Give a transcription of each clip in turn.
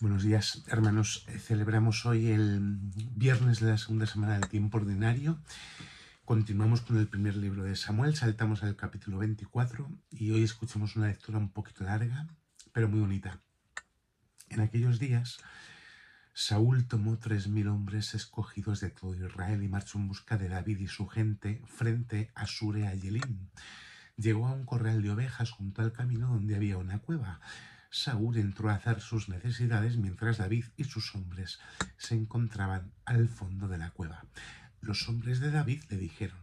Buenos días, hermanos. Eh, celebramos hoy el viernes de la segunda semana del tiempo ordinario. Continuamos con el primer libro de Samuel, saltamos al capítulo 24 y hoy escuchamos una lectura un poquito larga, pero muy bonita. En aquellos días, Saúl tomó tres mil hombres escogidos de todo Israel y marchó en busca de David y su gente frente a Sure Ayelim. Llegó a un corral de ovejas junto al camino donde había una cueva. Saúl entró a hacer sus necesidades mientras David y sus hombres se encontraban al fondo de la cueva. Los hombres de David le dijeron,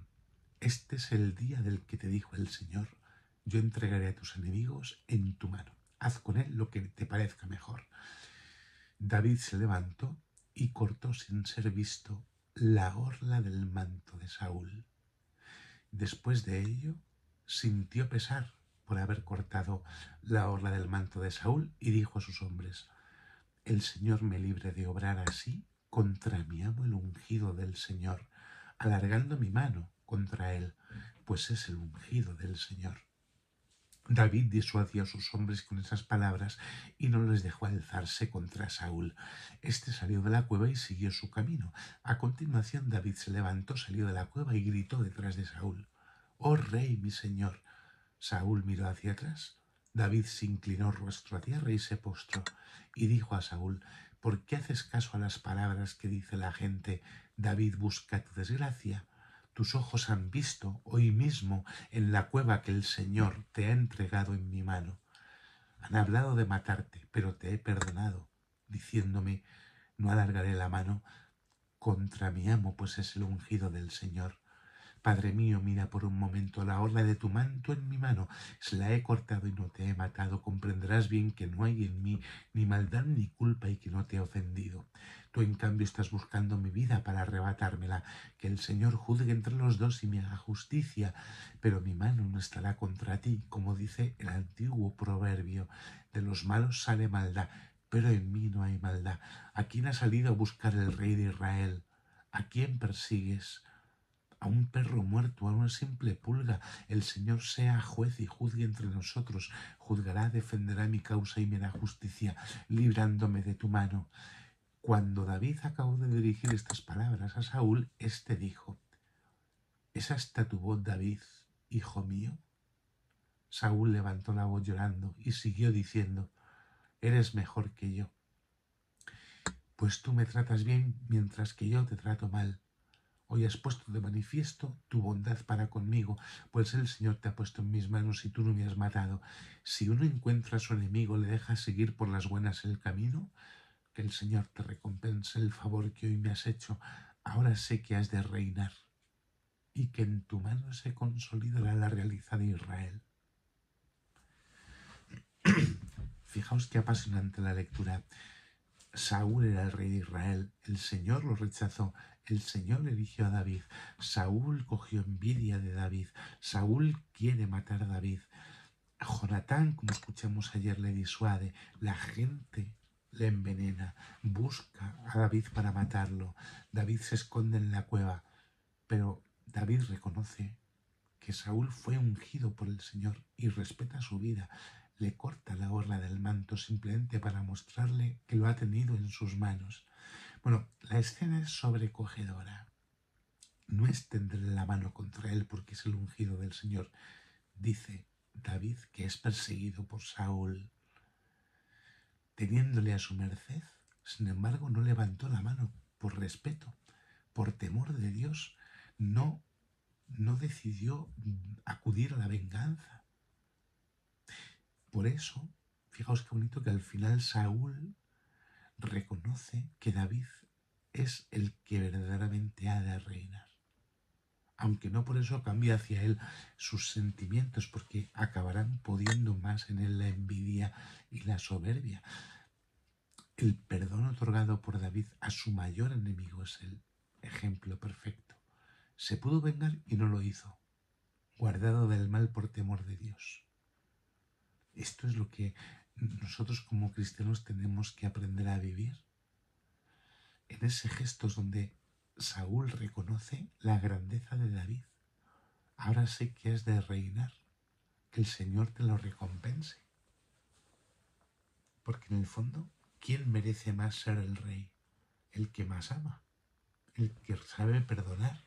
Este es el día del que te dijo el Señor, yo entregaré a tus enemigos en tu mano. Haz con él lo que te parezca mejor. David se levantó y cortó sin ser visto la orla del manto de Saúl. Después de ello, sintió pesar por haber cortado la orla del manto de Saúl y dijo a sus hombres, El Señor me libre de obrar así contra mi amo el ungido del Señor, alargando mi mano contra él, pues es el ungido del Señor. David disuadió a sus hombres con esas palabras y no les dejó alzarse contra Saúl. Este salió de la cueva y siguió su camino. A continuación David se levantó, salió de la cueva y gritó detrás de Saúl. Oh rey, mi señor. Saúl miró hacia atrás. David se inclinó rostro a tierra y se postró, y dijo a Saúl, ¿por qué haces caso a las palabras que dice la gente? David busca tu desgracia. Tus ojos han visto hoy mismo en la cueva que el Señor te ha entregado en mi mano. Han hablado de matarte, pero te he perdonado, diciéndome, no alargaré la mano contra mi amo, pues es el ungido del Señor. Padre mío, mira por un momento la orla de tu manto en mi mano. Se la he cortado y no te he matado. Comprenderás bien que no hay en mí ni maldad ni culpa y que no te he ofendido. Tú, en cambio, estás buscando mi vida para arrebatármela. Que el Señor juzgue entre los dos y me haga justicia. Pero mi mano no estará contra ti, como dice el antiguo proverbio. De los malos sale maldad, pero en mí no hay maldad. ¿A quién ha salido a buscar el rey de Israel? ¿A quién persigues? A un perro muerto, a una simple pulga. El Señor sea juez y juzgue entre nosotros. Juzgará, defenderá mi causa y me da justicia, librándome de tu mano. Cuando David acabó de dirigir estas palabras a Saúl, éste dijo, ¿Es hasta tu voz, David, hijo mío? Saúl levantó la voz llorando y siguió diciendo, Eres mejor que yo. Pues tú me tratas bien mientras que yo te trato mal. Hoy has puesto de manifiesto tu bondad para conmigo, pues el Señor te ha puesto en mis manos y tú no me has matado. Si uno encuentra a su enemigo, le deja seguir por las buenas el camino. Que el Señor te recompense el favor que hoy me has hecho. Ahora sé que has de reinar y que en tu mano se consolidará la realidad de Israel. Fijaos qué apasionante la lectura. Saúl era el rey de Israel, el Señor lo rechazó, el Señor eligió a David, Saúl cogió envidia de David, Saúl quiere matar a David, Jonatán, como escuchamos ayer, le disuade, la gente le envenena, busca a David para matarlo, David se esconde en la cueva, pero David reconoce que Saúl fue ungido por el Señor y respeta su vida, le corta la orla del manto simplemente para mostrarle que lo ha tenido en sus manos. Bueno, la escena es sobrecogedora. No extenderle la mano contra él porque es el ungido del Señor. Dice David que es perseguido por Saúl. Teniéndole a su merced, sin embargo, no levantó la mano por respeto, por temor de Dios. No, no decidió acudir a la venganza por eso, fijaos qué bonito que al final Saúl reconoce que David es el que verdaderamente ha de reinar. Aunque no por eso cambia hacia él sus sentimientos, porque acabarán pudiendo más en él la envidia y la soberbia. El perdón otorgado por David a su mayor enemigo es el ejemplo perfecto. Se pudo vengar y no lo hizo, guardado del mal por temor de Dios. Esto es lo que nosotros como cristianos tenemos que aprender a vivir. En ese gesto es donde Saúl reconoce la grandeza de David. Ahora sé que has de reinar, que el Señor te lo recompense. Porque en el fondo ¿Quién merece más ser el rey? El que más ama, el que sabe perdonar,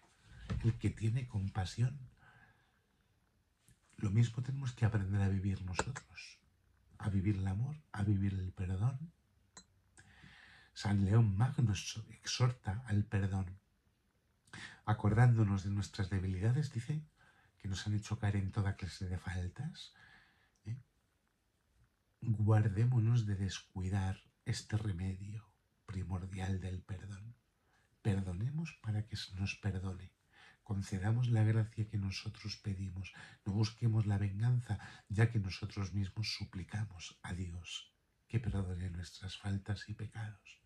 el que tiene compasión. Lo mismo tenemos que aprender a vivir nosotros, a vivir el amor, a vivir el perdón. San León Magno exhorta al perdón. Acordándonos de nuestras debilidades, dice que nos han hecho caer en toda clase de faltas. ¿eh? Guardémonos de descuidar este remedio primordial del perdón. Perdonemos para que se nos perdone. Concedamos la gracia que nosotros pedimos. No busquemos la venganza, ya que nosotros mismos suplicamos a Dios que perdone nuestras faltas y pecados.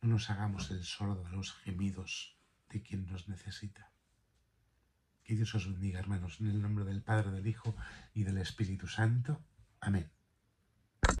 No nos hagamos el sordo a los gemidos de quien nos necesita. Que Dios os bendiga, hermanos, en el nombre del Padre, del Hijo y del Espíritu Santo. Amén.